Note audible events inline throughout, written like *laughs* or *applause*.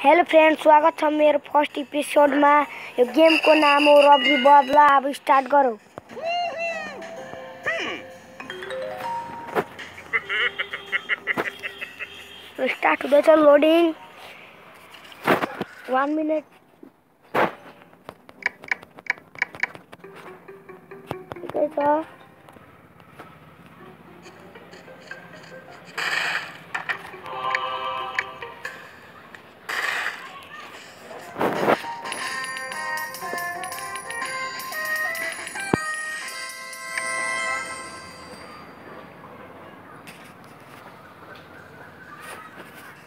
Hello friend स्वागत छ मेरो फर्स्ट एपिसोडमा यो गेमको नाम हो रबी बबला अब स्टार्ट गरौँ। *laughs* स्टार्ट हुँदैछ लोडिङ वान मिनट ठिकै छ।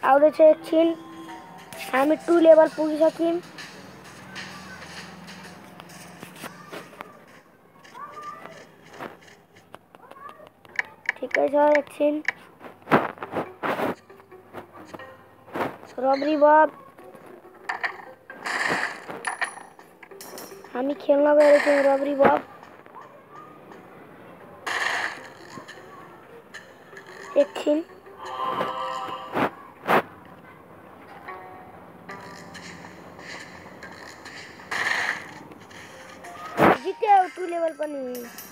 आउँदैछ एकछिन हामी टु लेभल पुगिसक्यौँ ठिकै छ एकछिन रबरी बब हामी खेल्न गएको थियौँ रबरी बब एकछिन टू लेवल पर नहीं है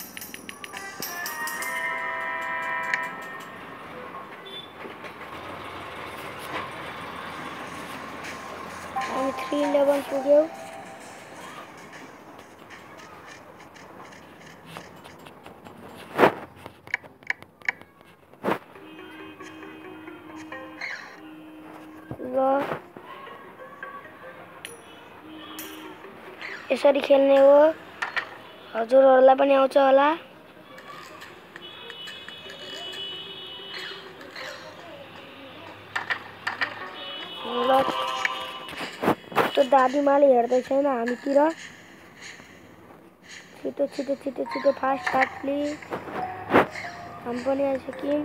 थ्री लेवल टू गया सॉरी खेलने वो हजुरहरूलाई पनि आउँछ होला। ल। त्यो दादीमाले हेर्दै छैन हामीतिर। छिटो छिटो छिटो छिटो फास्ट फास्टली हामी पनि आइसक्यौँ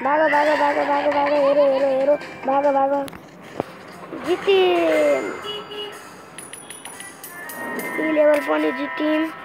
भागो भागो भागो भागो भागो हेरो हेरो हेरो। भागो भागो। We level 1 is team.